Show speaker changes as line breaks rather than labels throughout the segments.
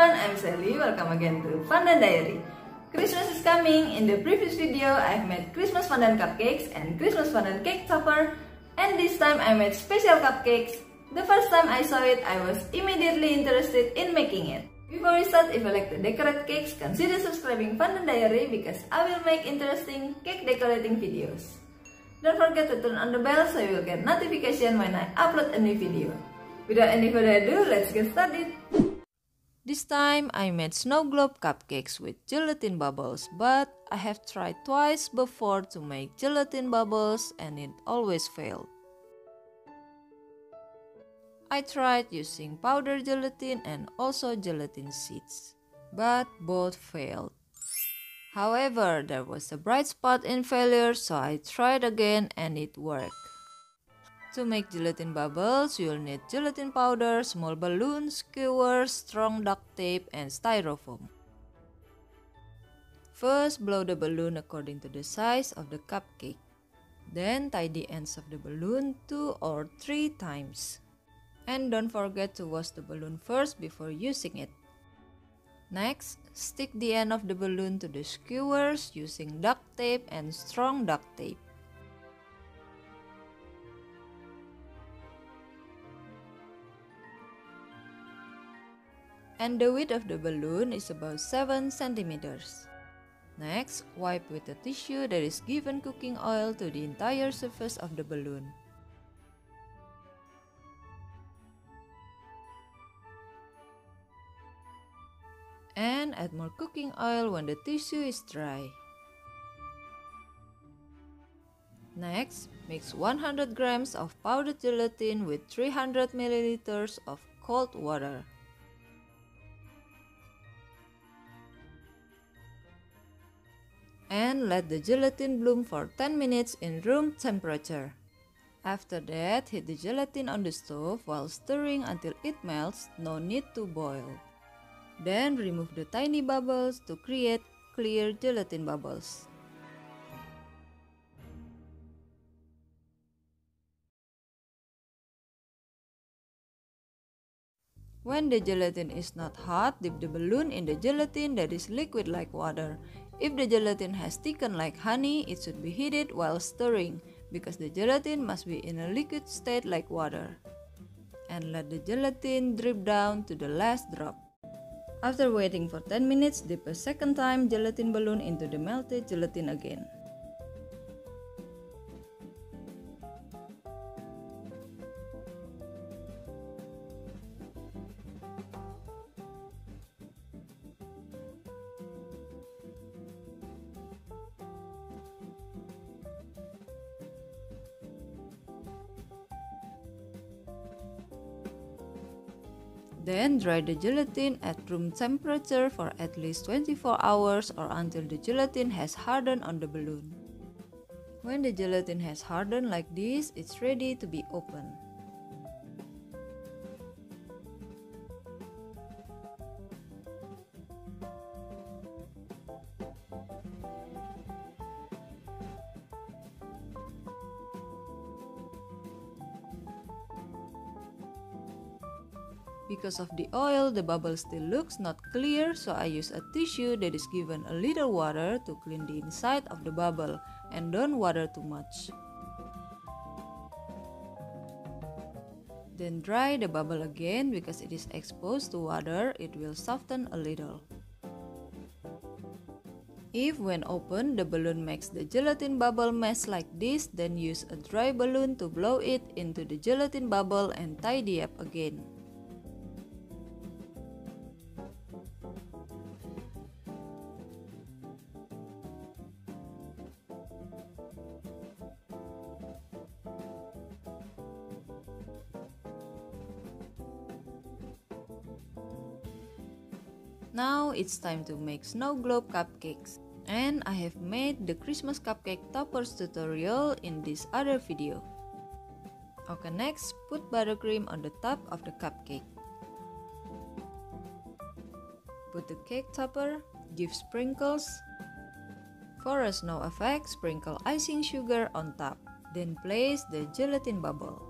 everyone, I'm Sally. Welcome again to Pandan Diary. Christmas is coming. In the previous video, I've made Christmas pandan cupcakes and Christmas pandan cake topper. And this time I made special cupcakes. The first time I saw it, I was immediately interested in making it. Before we start, if you like to decorate cakes, consider subscribing Pandan Diary because I will make interesting cake decorating videos. Don't forget to turn on the bell so you will get notification when I upload a new video. Without any further ado, let's get started! This time I made snow globe cupcakes with gelatin bubbles, but I have tried twice before to make gelatin bubbles and it always failed. I tried using powdered gelatin and also gelatin sheets, but both failed. However, there was a bright spot in failure, so I tried again and it worked. To make gelatin bubbles, you'll need gelatin powder, small balloons, skewers, strong duct tape, and styrofoam. First, blow the balloon according to the size of the cupcake. Then, tie the ends of the balloon two or three times. And don't forget to wash the balloon first before using it. Next, stick the end of the balloon to the skewers using duct tape and strong duct tape. And the width of the balloon is about 7 centimeters. Next, wipe with a tissue that is given cooking oil to the entire surface of the balloon. and add more cooking oil when the tissue is dry. Next, mix 100 grams of powdered gelatin with 300 milliliters of cold water. And let the gelatin bloom for 10 minutes in room temperature. After that, heat the gelatin on the stove while stirring until it melts, no need to boil. Then remove the tiny bubbles to create clear gelatin bubbles. When the gelatin is not hot, dip the balloon in the gelatin that is liquid like water. If the gelatin has thickened like honey, it should be heated while stirring because the gelatin must be in a liquid state like water. And let the gelatin drip down to the last drop. After waiting for 10 minutes, dip a second time gelatin balloon into the melted gelatin again. Then dry the gelatin at room temperature for at least 24 hours or until the gelatin has hardened on the balloon. When the gelatin has hardened like this, it's ready to be opened. Because of the oil, the bubble still looks not clear, so I use a tissue that is given a little water to clean the inside of the bubble and don't water too much. Then dry the bubble again because it is exposed to water, it will soften a little. If when open the balloon makes the gelatin bubble mess like this, then use a dry balloon to blow it into the gelatin bubble and tidy up again. Now it's time to make snow globe cupcakes. And I have made the Christmas cupcake toppers tutorial in this other video. Okay, next, put buttercream on the top of the cupcake. Put the cake topper, give sprinkles. For a snow effect, sprinkle icing sugar on top. Then place the gelatin bubble.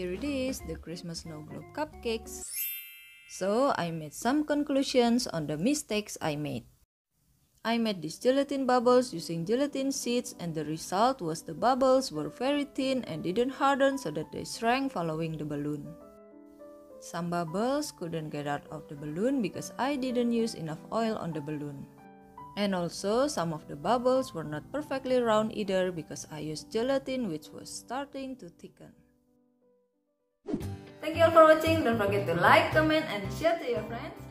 here it is, the Christmas snow globe cupcakes. So I made some conclusions on the mistakes I made. I made these gelatin bubbles using gelatin sheets and the result was the bubbles were very thin and didn't harden so that they shrank following the balloon. Some bubbles couldn't get out of the balloon because I didn't use enough oil on the balloon. And also some of the bubbles were not perfectly round either because I used gelatin which was starting to thicken. Thank you all for watching. Don't forget to like, comment, and share to your friends.